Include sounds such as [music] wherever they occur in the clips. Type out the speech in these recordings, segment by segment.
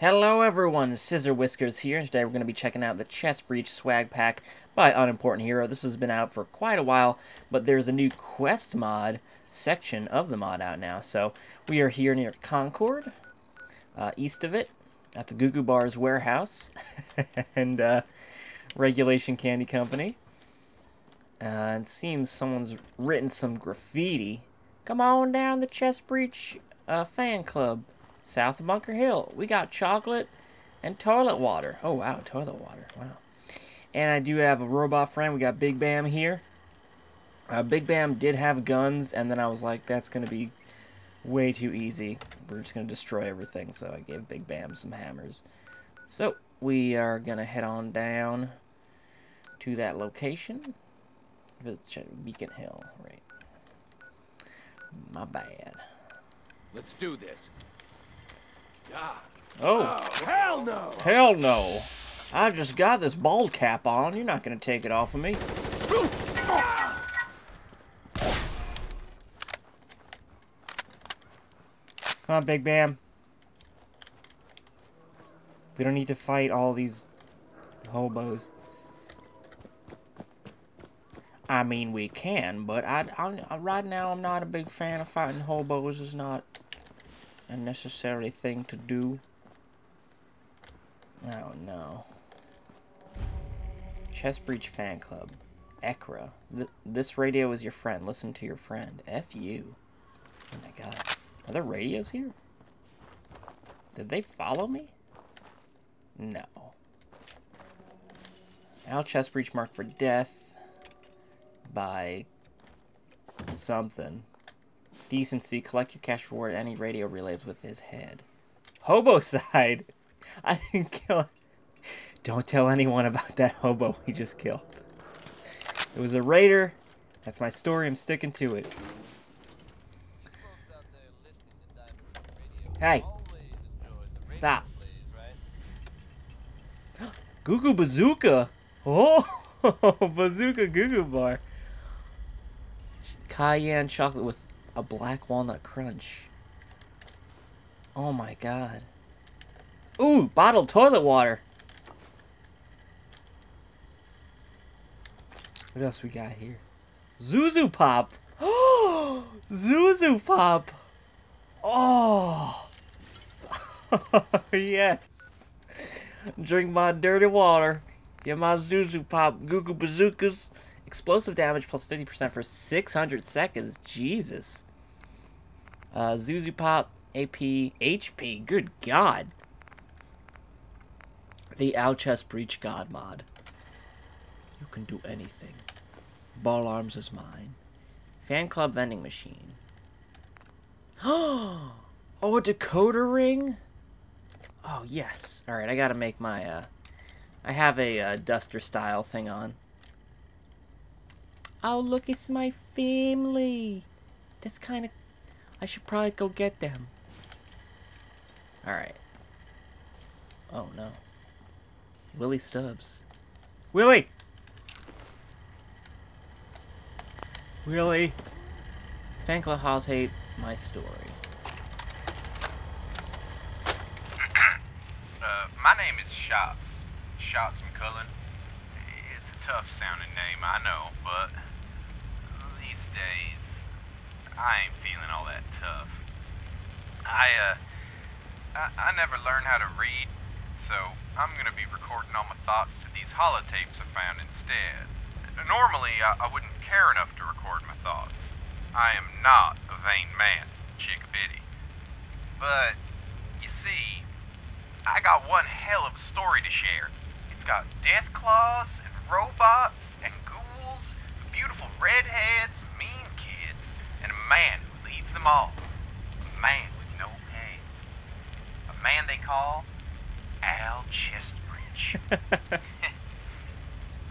Hello everyone, Scissor Whiskers here, and today we're going to be checking out the Chest Breach Swag Pack by Unimportant Hero. This has been out for quite a while, but there's a new quest mod section of the mod out now. So we are here near Concord, uh, east of it, at the Goo Goo Bars warehouse, [laughs] and uh, Regulation Candy Company. Uh, it seems someone's written some graffiti. Come on down the Chest Breach uh, fan club south of Bunker Hill. We got chocolate and toilet water. Oh, wow, toilet water. Wow. And I do have a robot friend. We got Big Bam here. Uh, Big Bam did have guns, and then I was like, that's going to be way too easy. We're just going to destroy everything, so I gave Big Bam some hammers. So, we are going to head on down to that location. Visit Beacon Hill, right. My bad. Let's do this. Oh. Oh, hell no! Hell no. I just got this bald cap on. You're not going to take it off of me. Come on, Big Bam. We don't need to fight all these hobos. I mean, we can, but I, I, right now I'm not a big fan of fighting hobos. It's not a necessary thing to do. Oh no. Chest Breach Fan Club. Ekra. Th this radio is your friend. Listen to your friend. F you. Oh my god. Are there radios here? Did they follow me? No. Al Chest Breach marked for death by something. Decency, collect your cash reward any radio relays with his head. Hobocide! [laughs] I didn't kill. [laughs] Don't tell anyone about that hobo [laughs] we just killed. It was a raider. That's my story. I'm sticking to it. Hey. Stop. [gasps] Goo Goo Bazooka. Oh, Bazooka Goo Goo Bar. Cayenne chocolate with a black walnut crunch. Oh my god. Ooh, bottled toilet water. What else we got here? Zuzu Pop. [gasps] Zuzu Pop. Oh. [laughs] yes. Drink my dirty water. Get my Zuzu Pop Goo Goo Bazookas. Explosive damage plus 50% for 600 seconds. Jesus. Uh, Zuzu Pop, AP, HP. Good God. The Al Chest Breach God mod. You can do anything. Ball arms is mine. Fan club vending machine. [gasps] oh, a decoder ring? Oh, yes. Alright, I gotta make my, uh... I have a uh, duster style thing on. Oh, look, it's my family. That's kind of... I should probably go get them. Alright. Oh, no. Willie Stubbs. Willie! Willie! Fan club tape my story. [clears throat] uh, my name is Shots. Shots McCullen. It's a tough sounding name, I know, but these days I ain't feeling all that tough. I, uh, I, I never learned how to read, so I'm gonna be recording all my thoughts to these holotapes I found instead. Normally, I, I wouldn't care enough to record my thoughts. I am not a vain man, chickabiddy. But, you see, I got one hell of a story to share. It's got deathclaws and robots and ghouls, beautiful redheads, a man who leads them all. A man with no pants. A man they call Al Chestbreach. [laughs] now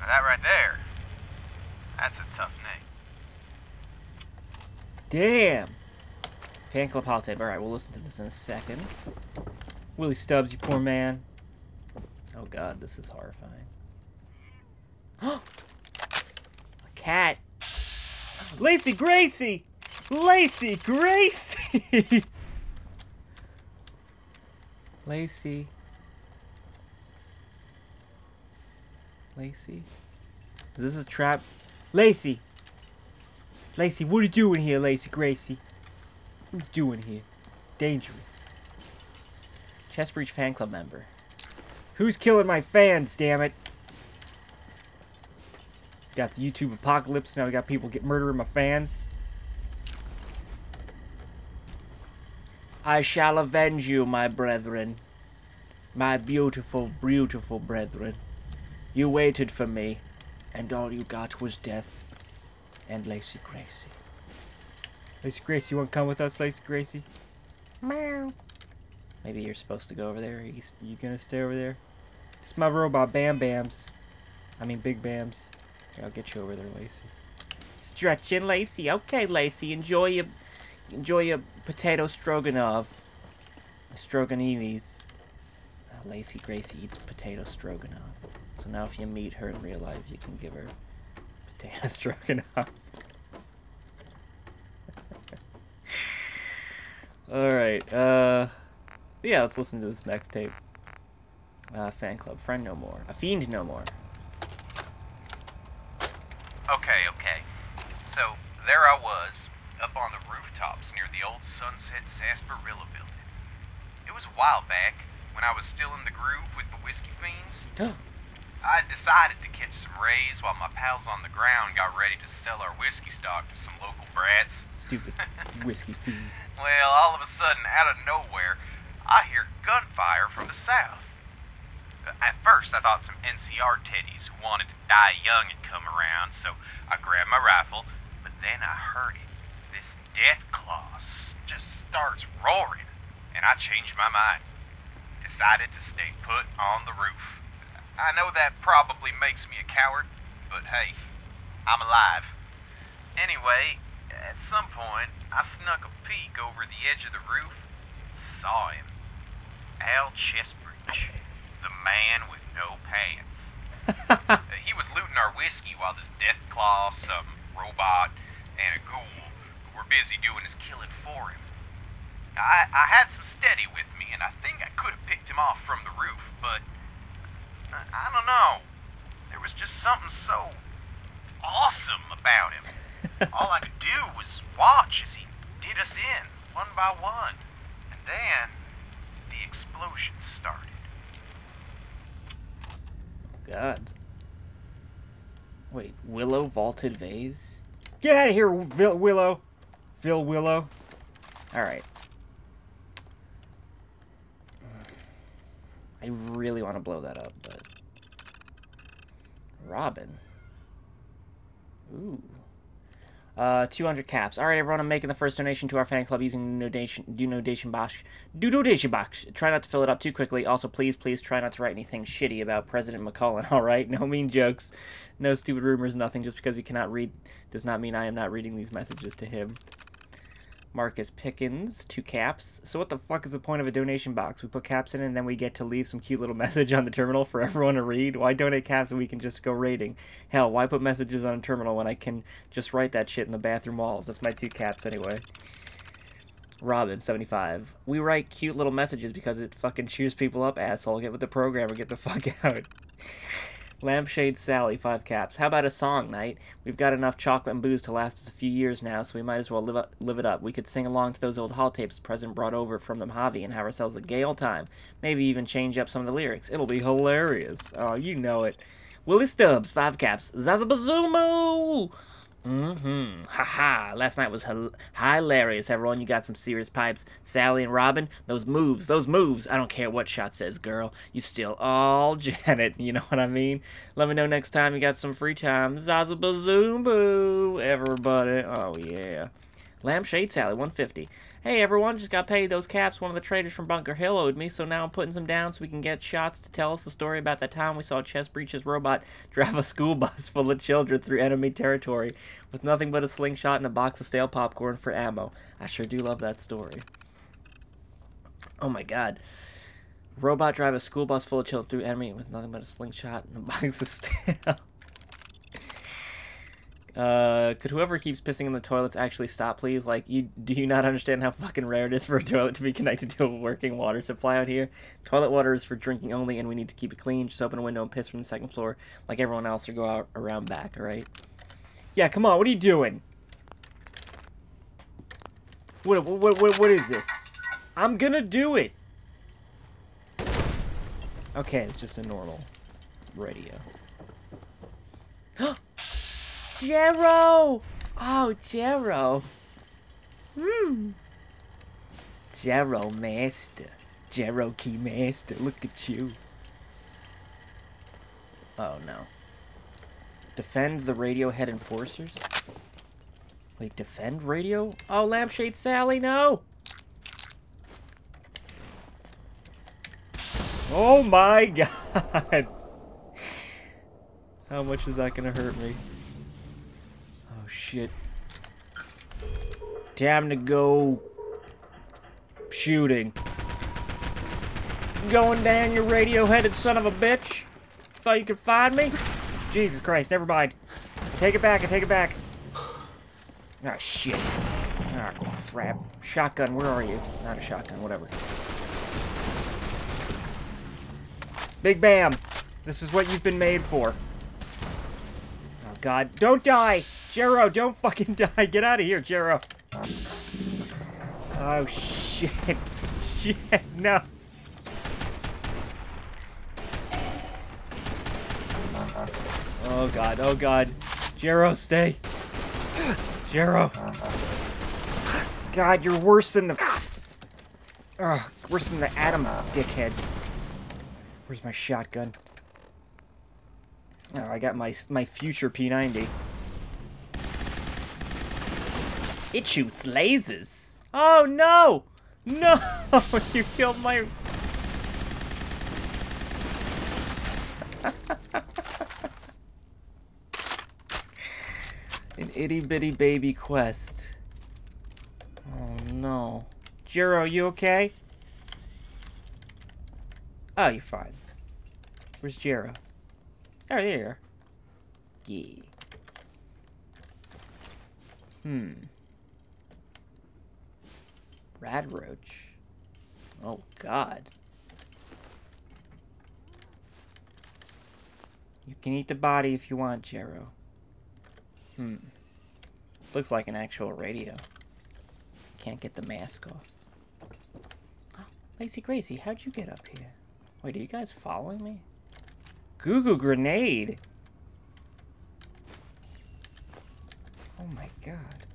that right there, that's a tough name. Damn! Fan club holotape. Alright, we'll listen to this in a second. Willie Stubbs, you poor man. Oh god, this is horrifying. [gasps] a cat! Lacey Gracie! Lacey Gracie! Lacey. Lacey? Is this a trap? Lacey! Lacey, what are you doing here, Lacey Gracie? What are you doing here? It's dangerous. Chest Breach fan club member. Who's killing my fans, damn it? Got the YouTube apocalypse, now we got people get murdering my fans. I shall avenge you, my brethren. My beautiful, beautiful brethren. You waited for me, and all you got was death and Lacey Gracie. Lacey Gracie, you want to come with us, Lacey Gracie? Meow. Maybe you're supposed to go over there. You, you gonna stay over there? Just my robot, Bam Bams. I mean, Big Bams. Here, I'll get you over there, Lacey. Stretching, Lacey. Okay, Lacey. Enjoy your, enjoy your potato stroganoff. Stroganovis. Uh, Lacey Gracie eats potato stroganoff. So now if you meet her in real life, you can give her potato [laughs] stroganoff. [laughs] Alright, uh... Yeah, let's listen to this next tape. Uh, fan club. Friend no more. A fiend no more. Okay, okay. So, there I was, up on the rooftops near the old Sunset Sarsaparilla building. It was a while back, when I was still in the groove with the whiskey fiends. [gasps] I decided to catch some rays while my pals on the ground got ready to sell our whiskey stock to some local brats. Stupid [laughs] whiskey fiends. Well, all of a sudden, out of nowhere, I hear gunfire from the south. Uh, at first, I thought some NCR teddies who wanted to die young had come around, so I grabbed my rifle, but then I heard it. Deathclaw just starts roaring, and I changed my mind. Decided to stay put on the roof. I know that probably makes me a coward, but hey, I'm alive. Anyway, at some point, I snuck a peek over the edge of the roof. And saw him. Al Chestbreach. The man with no pants. [laughs] He was looting our whiskey while this Deathclaw, some robot, and a ghoul were busy doing his killing for him. I, I had some steady with me, and I think I could have picked him off from the roof, but I, I don't know. There was just something so awesome about him. [laughs] All I could do was watch as he did us in, one by one. And then the explosion started. Oh, God. Wait, Willow vaulted vase? Get out of here, Vil- Willow. Phil Willow. Alright. I really want to blow that up, but. Robin. Ooh. Uh, 200 caps. All right, everyone, I'm making the first donation to our fan club using donation, do donation box, do donation box. Try not to fill it up too quickly. Also, please, please try not to write anything shitty about President McCullen. [laughs] All right, no mean jokes, no stupid rumors, nothing. Just because he cannot read does not mean I am not reading these messages to him. Marcus Pickens, two caps. So what the fuck is the point of a donation box? We put caps in and then we get to leave some cute little [laughs] message on the terminal for everyone to read? Why donate caps so we can just go rating? Hell, why put messages on a terminal when I can just write that shit in the bathroom walls? That's my two caps anyway. Robin, 75. We write cute little messages because it fucking cheers people up, asshole. Get with the program or get the [laughs] fuck out. Lampshade Sally, five caps. How about a song, Knight? We've got enough chocolate and booze to last us a few years now, so we might as well live, up, live it up. We could sing along to those old holotapes the president brought over from the Mojave and have ourselves a gay old time. Maybe even change up some of the lyrics. It'll be hilarious. Oh, you know it. Willie Stubbs, five caps. Zazabazumo! Mm-hmm. Ha-ha. Last night was hil- hilarious, everyone. You got some serious pipes. Sally and Robin, those moves, those moves. I don't care what shot says, girl. You still all [laughs] Janet. You know what I mean? Let me know next time you got some free time. Zazabazoombo, everybody. Oh, yeah. Lampshade Sally, 150. Hey everyone, just got paid those caps. One of the traders from Bunker Hill owed me, so now I'm putting some down so we can get shots to tell us the story about that time we saw Chest Breach's robot [laughs] drive a school bus full of children through enemy territory with nothing but a slingshot and a box of stale popcorn for ammo. I sure do love that story. Oh my god. Robot drive a school bus full of children through enemy with nothing but a slingshot and a [laughs] box of stale. Uh, could whoever keeps pissing in the toilets actually stop, please? Like, you do you not understand how fucking rare it is for a toilet to be connected to a working water supply out here? Toilet water is for drinking only, and we need to keep it clean. Just open a window and piss from the second floor, like everyone else, or go out around back. All right? Yeah, come on. What are you doing? What what what what is this? I'm gonna do it. Okay, it's just a normal radio. [gasps] Jero! Oh, Jero. Hmm. Jero Master. Jero Key Master. Look at you. Oh, no. Defend the Radiohead Enforcers? Wait, defend radio? Oh, Lampshade Sally, no! Oh my [laughs] god! How much is that gonna hurt me? Oh shit. Time to go shooting. Going down, you radio-headed son of a bitch. Thought you could find me? Jesus Christ, never mind. Take it back, I take it back. Ah, shit. Ah, crap. Shotgun, where are you? Not a shotgun, whatever. Big Bam, this is what you've been made for. Oh, God. Don't die! Jero, don't fucking [laughs] die! Get out of here, Jero! Oh, shit. Shit, no. Oh, God, oh, God. Jero, stay. Jero. God, you're worse than the... Ugh, worse than the Atom dickheads. Where's my shotgun? Oh, I got my my future P90. It shoots lasers. Oh no! No! [laughs] you killed my... [laughs] An itty bitty baby quest. Oh no. Jiro, you okay? Oh, you're fine. Where's Jiro? Oh, there you are. Yeah. Hmm. Radroach. Oh, God. You can eat the body if you want, Jero. Hmm. Looks like an actual radio. Can't get the mask off. Oh, Lacey Gracie, how'd you get up here? Wait, are you guys following me? Goo Goo Grenade! Oh my god.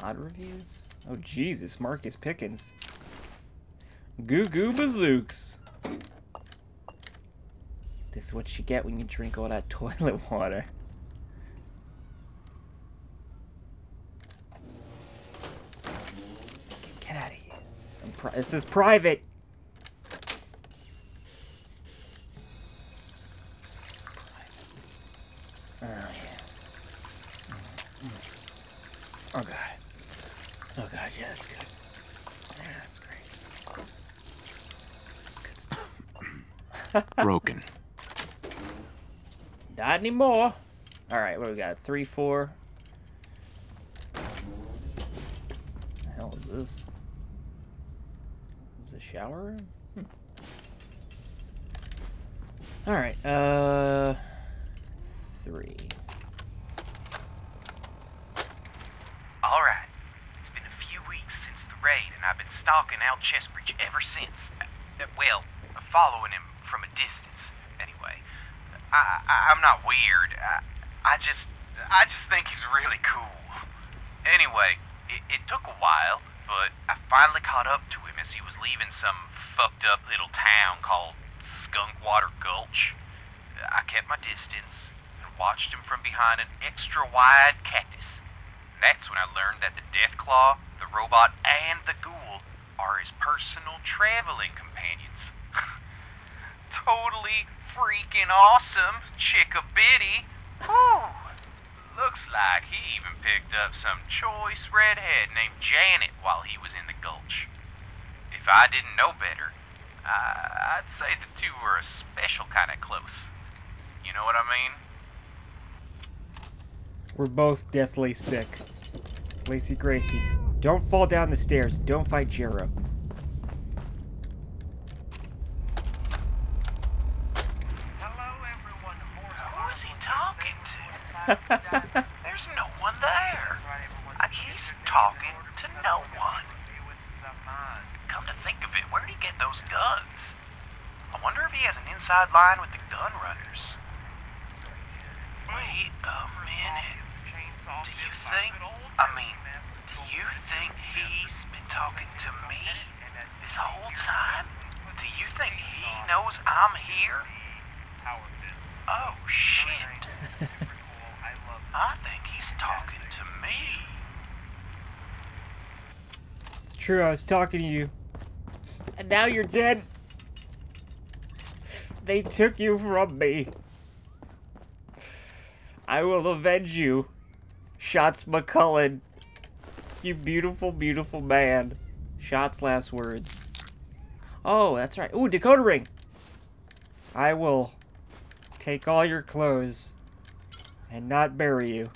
Mod reviews? Oh Jesus, Marcus Pickens. Goo Goo Bazooks! This is what you get when you drink all that [laughs] toilet water. Get, out of here. This is private. Oh, yeah. Oh, God. Oh, God, yeah, that's good. Yeah, that's great. That's good stuff. Broken. Not anymore. All right, what do we got? Three, four. The hell is this? Is this a shower room? Hmm. All right, uh, three. All right. It's been a few weeks since the raid, and I've been stalking Al Chestbreach ever since. Uh, well, following him from a distance, anyway. I, I I'm not weird. I, I just I just think he's really cool. Anyway, it, it took a while, but I finally caught up to him as he was leaving some fucked up little town called Skunkwater Gulch. I kept my distance and watched him from behind an extra wide cactus. And that's when I learned that the Deathclaw, the robot, and the ghoul are his personal traveling companions. [laughs] totally freaking awesome, Chickabiddy. Whew. Looks like he even picked up some choice redhead named Janet while he was in the gulch. If I didn't know better, I- I'd say the two were a special kind of close. You know what I mean? We're both deathly sick. Lacey Gracie, don't fall down the stairs. Don't fight Jero. Hello, everyone. Who is he talking to? There's no one there. He's talking to no one. Come to think of it, where'd he get those guns? I wonder if he has an inside line with the gun runners. Wait a minute. Do you think, I mean, do you think he's been talking to me this whole time? Do you think he knows I'm here? Oh, shit. [laughs] I think he's talking to me. It's true, I was talking to you. And now you're dead. They took you from me. I will avenge you. Shots McCullen. You beautiful, beautiful man. Shots last words. Oh, that's right. Ooh, Dakota ring. I will take all your clothes and not bury you,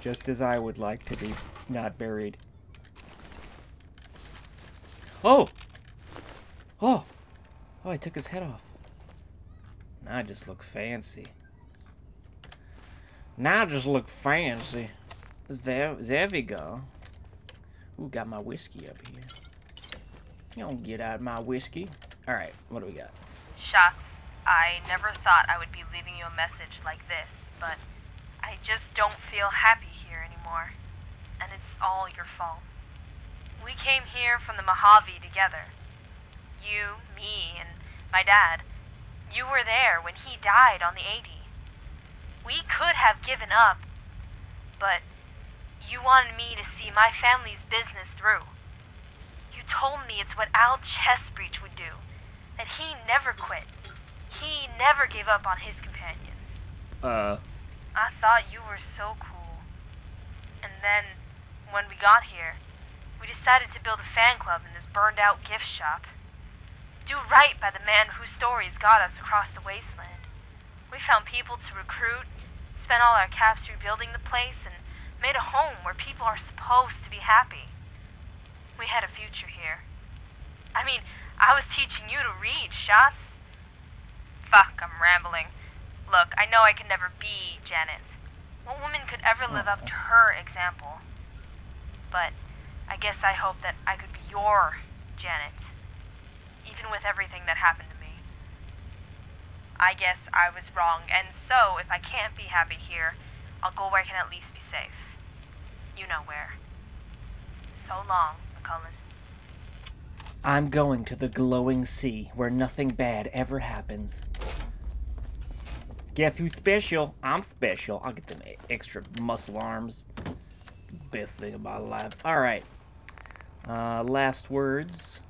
just as I would like to be not buried. Oh! Oh! Oh, I took his head off. Now I just look fancy. Now I just look fancy. There, there we go. Ooh, got my whiskey up here. You don't get out my whiskey. Alright, what do we got? Shots, I never thought I would be leaving you a message like this, but I just don't feel happy here anymore. And it's all your fault. We came here from the Mojave together. You, me, and my dad. You were there when he died on the 80. We could have given up, but you wanted me to see my family's business through. You told me it's what Al Chestbreach would do, that he never quit. He never gave up on his companions. Uh, I thought you were so cool. And then, when we got here, we decided to build a fan club in this burned out gift shop. Do right by the man whose stories got us across the wasteland. We found people to recruit, spent all our caps rebuilding the place, and made a home where people are supposed to be happy. We had a future here. I mean, I was teaching you to read, Shots. Fuck, I'm rambling. Look, I know I can never be Janet. What woman could ever live up to her example? But I guess I hope that I could be your Janet, even with everything that happened to me. I guess I was wrong, and so if I can't be happy here, I'll go where I can at least be safe. You know where. So long, McCullen. I'm going to the glowing sea where nothing bad ever happens. Guess who's special? I'm special. I'll get them extra muscle arms. It's the best thing about life. Alright. Uh, last words.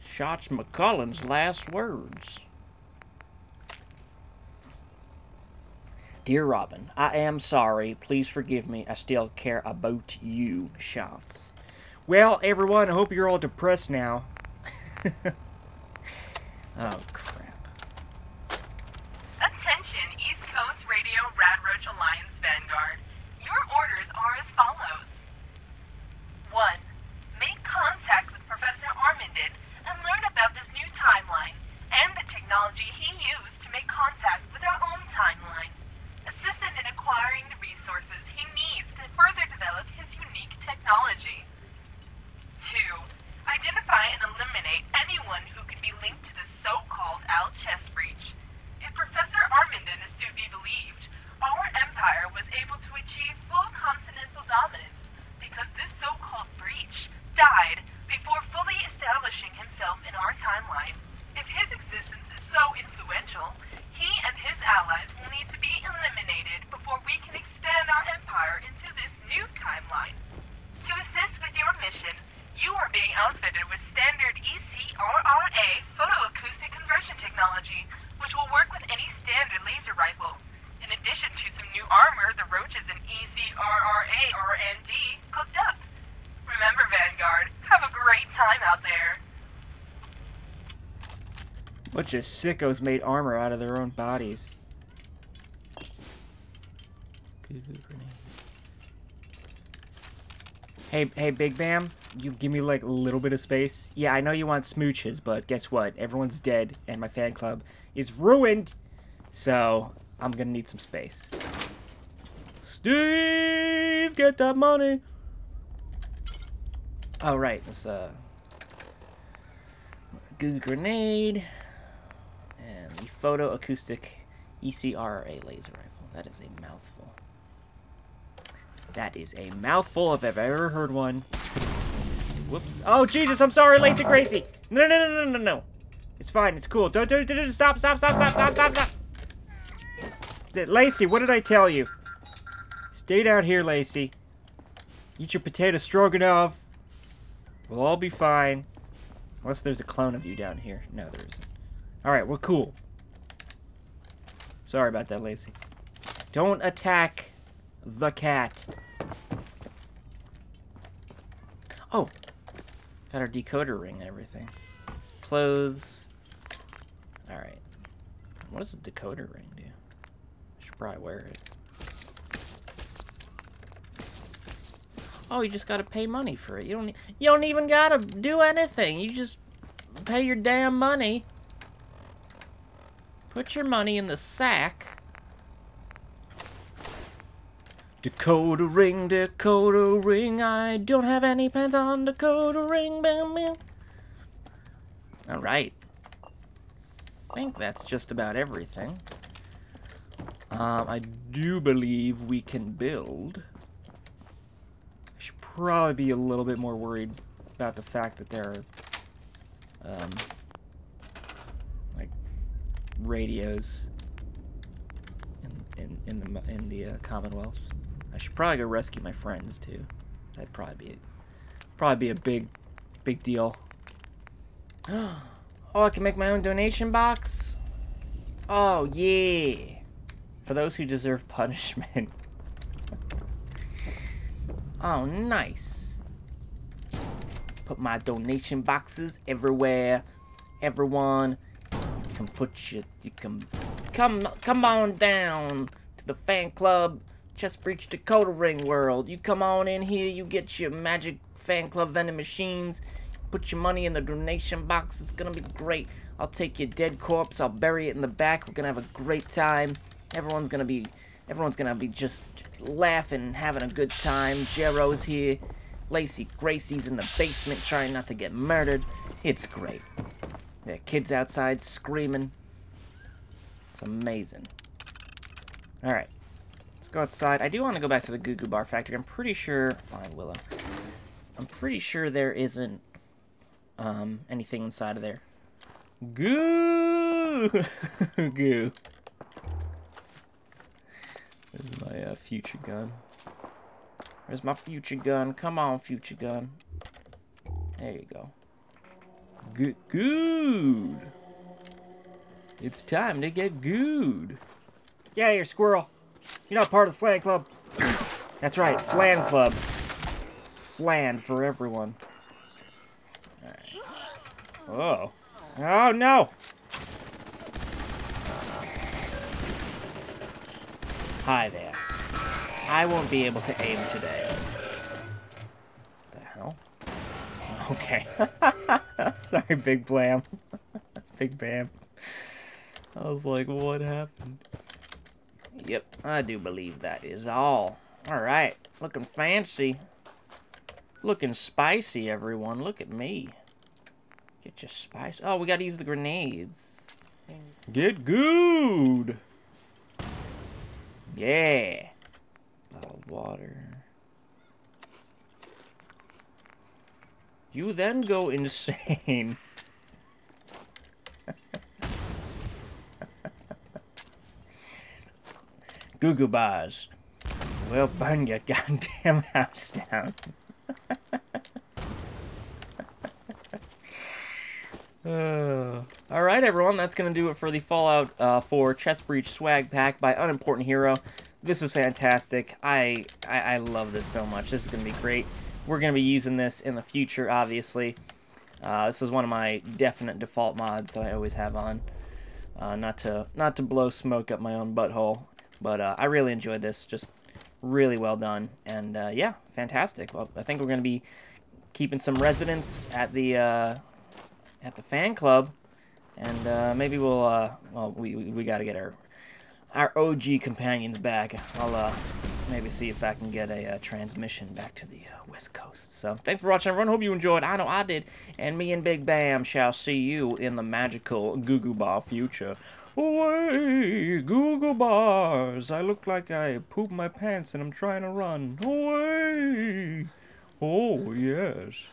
Shots McCullen's last words. Dear Robin, I am sorry. Please forgive me. I still care about you. Shots. well, everyone, I hope you're all depressed now. [laughs] Oh, crap. Attention, East Coast Radio Radroach Alliance Vanguard. Your orders are as follows. 1. Make contact with Professor Armandin and learn about this new timeline and the technology he used to make contact with our own timeline. Assist him in acquiring the resources he needs to further develop his unique technology. 2. Identify and eliminate anyone who could be linked to the so-called Al Chess breach. If Professor Armandin is to be believed, our empire was able to achieve full continental dominance because this so-called breach died before fully establishing himself in our timeline. If his existence is so influential, he and his allies will need to be eliminated before we can expand our empire into this new timeline. To assist with your mission, you are being outfitted with standard E ECRRA photoacoustic conversion technology, which will work with any standard laser rifle. In addition to some new armor, the Roaches and E ECRRA RND cooked up. Remember, Vanguard, have a great time out there. Bunch of sickos made armor out of their own bodies. Hey, hey, Big Bam, you give me like a little bit of space. Yeah, I know you want smooches, but guess what? Everyone's dead, and my fan club is ruined. So I'm gonna need some space. Steve, get that money. All right, let's uh, goo grenade and the photo ECRA laser rifle. That is a mouthful. That is a mouthful if I've ever heard one. Whoops. Oh, Jesus, I'm sorry, Lacey Crazy. No, no, no, no, no, no. It's fine, it's cool. Don't, don't, don't, stop, stop, stop, stop, stop, stop, stop. Lacey, what did I tell you? Stay down here, Lacey. Eat your potato stroganoff. We'll all be fine. Unless there's a clone of you down here. No, there isn't. Alright, we're cool. Sorry about that, Lacey. Don't attack the cat. Oh, got our decoder ring and everything. Clothes. Alright. What does the decoder ring do? I should probably wear it. Oh, you just gotta pay money for it. You don't. You don't even gotta do anything. You just pay your damn money. Put your money in the sack. Dakota ring, Dakota ring. I don't have any pants on Dakota ring. Bam, bam. All right. I think that's just about everything. Um, I do believe we can build. I should probably be a little bit more worried about the fact that there are, um, radios in, in, in the, in the uh, Commonwealth. I should probably go rescue my friends, too. That'd probably be, probably be a big, big deal. [gasps] Oh, I can make my own donation box? Oh, yeah. For those who deserve [laughs] punishment. oh, nice. Put my donation boxes everywhere. Everyone can put your... You can come, come on down to the fan club Chest Breach Dakota Ring World. You come on in here, you get your magic fan club vending machines. Put your money in the donation box. It's gonna be great. I'll take your dead corpse. I'll bury it in the back. We're gonna have a great time. Everyone's gonna be, everyone's gonna be just laughing, having a good time. Jero's here. Lacey Gracie's in the basement trying not to get murdered. It's great. Are kids outside screaming. It's amazing. Alright. Let's go outside. I do want to go back to the Goo Goo Bar Factory. I'm pretty sure... Fine, Willow. I'm pretty sure there isn't um, anything inside of there. Goo! [laughs] Goo. This is my uh, future gun. Where's my future gun? Come on, future gun. There you go. Good. Good. It's time to get good. Get out of here, squirrel. You're not part of the Flan Club. That's right, Flan Club. Flan for everyone. Oh. Oh, no! Hi there. I won't be able to aim today. the hell? Okay. [laughs] Sorry, Big Blam. [laughs] Big Bam. I was like, what happened? Yep, I do believe that is all. Alright, looking fancy. Looking spicy, everyone. Look at me. Get your spice. Oh, we gotta use the grenades. Get good! Yeah. Bottled water. You then go insane. Goo Goo Bars. We'll burn your goddamn house down. Uh, all right, everyone, that's going to do it for the Fallout uh, 4 Chest Breach Swag Pack by Unimportant Hero. This is fantastic. I, I, I love this so much. This is going to be great. We're going to be using this in the future, obviously. Uh, this is one of my definite default mods that I always have on. Uh, not to not to blow smoke up my own butthole, but uh, I really enjoyed this. Just really well done, and uh, yeah, fantastic. Well, I think we're going to be keeping some residents at the uh, at the fan club, and uh, maybe we'll well we we, we got to get our our OG companions back. I'll maybe see if I can get a uh, transmission back to the uh, West Coast. So thanks for watching, everyone. Hope you enjoyed. I know I did, and me and Big Bam shall see you in the magical Goo Bar future. Away, Goo Goo Bars! I look like I pooped my pants and I'm trying to run. Away! Oh, yes.